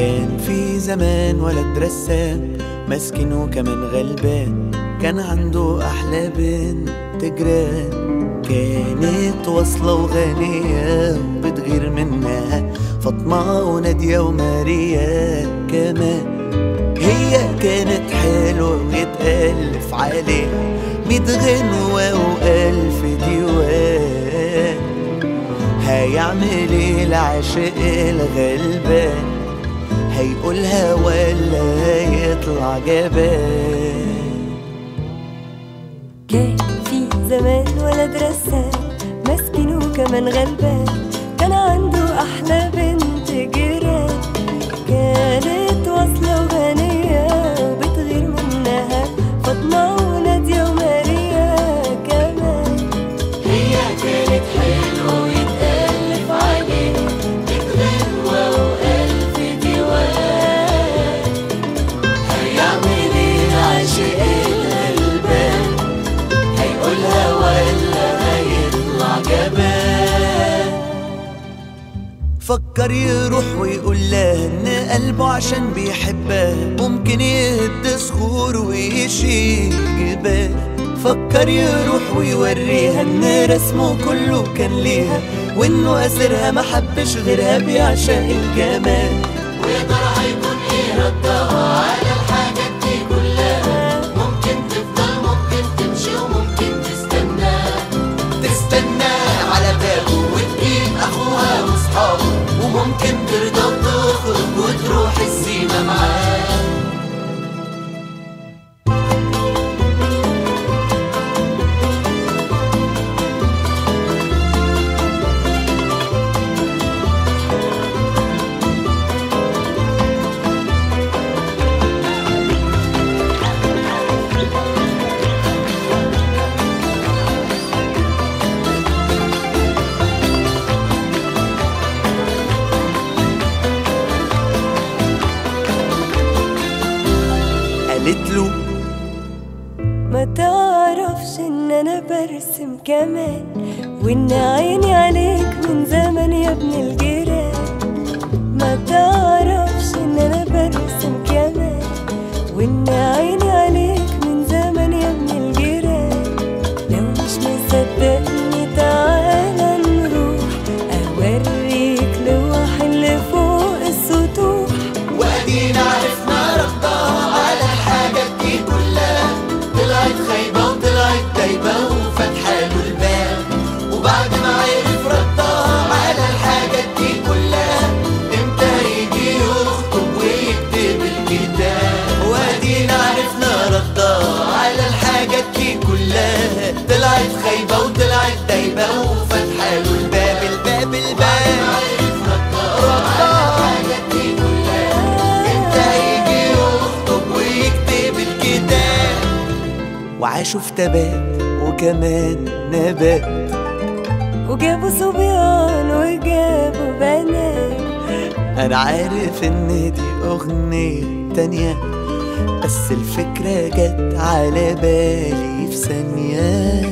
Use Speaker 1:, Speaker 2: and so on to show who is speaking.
Speaker 1: كان في زمان ولد رسام مسكين وكمان غلبان. كان عنده أحلى بنت جيران كانت واصلة وغنية وبتغير منها. فاطمة ونادية وماريا كمان. هي كانت حلوة ويتألف عليها. ميت غنوة وألف ديوان. هيعمل إيه العاشق الغلبان؟ هيقولها ولا هيطلع جبان
Speaker 2: كان في زمان ولد رسام مسكين وكمان غلبان. كان عنده أحلى بنت جيران.
Speaker 1: فكر يروح ويقول لها إن قلبه عشان بيحبها ممكن يهد صخور ويشيل جبال فكر يروح ويوريها إن رسمه كله كان ليها. وإنه أسرها ما حبش غيرها بيعشق الجمال
Speaker 3: am
Speaker 1: قالت له
Speaker 2: ما تعرفش إن أنا برسم كمان وإن عيني
Speaker 3: طلعت خايبة وطلعت دايبة وفتحة له الباب
Speaker 1: الباب الباب وعاشوا في تبات وكمان نبات.
Speaker 2: وجابوا صبيان وجابوا بنات.
Speaker 1: أنا عارف إن دي أغنية تانية. بس الفكرة جت على بالي في ثانية.